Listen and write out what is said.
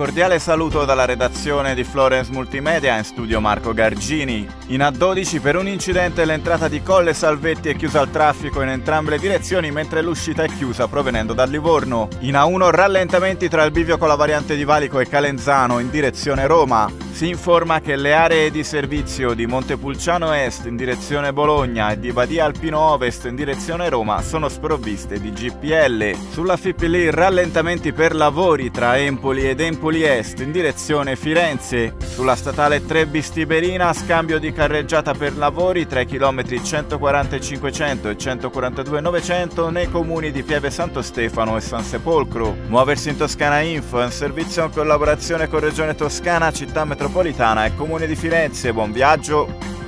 cordiale saluto dalla redazione di Florence Multimedia in studio Marco Gargini. In A12 per un incidente l'entrata di Colle Salvetti è chiusa al traffico in entrambe le direzioni mentre l'uscita è chiusa provenendo da Livorno. In A1 rallentamenti tra il bivio con la variante di Valico e Calenzano in direzione Roma. Si informa che le aree di servizio di Montepulciano Est in direzione Bologna e di Badia Alpino Ovest in direzione Roma sono sprovviste di GPL. Sulla FIPL rallentamenti per lavori tra Empoli ed Empoli Est in direzione Firenze. Sulla statale 3 Bistiberina scambio di carreggiata per lavori tra i chilometri 140 e 500 e 142 900 nei comuni di Pieve Santo Stefano e San Sepolcro. Muoversi in Toscana Info è un servizio in collaborazione con Regione Toscana, Città Metropolitana e Comune di Firenze. Buon viaggio!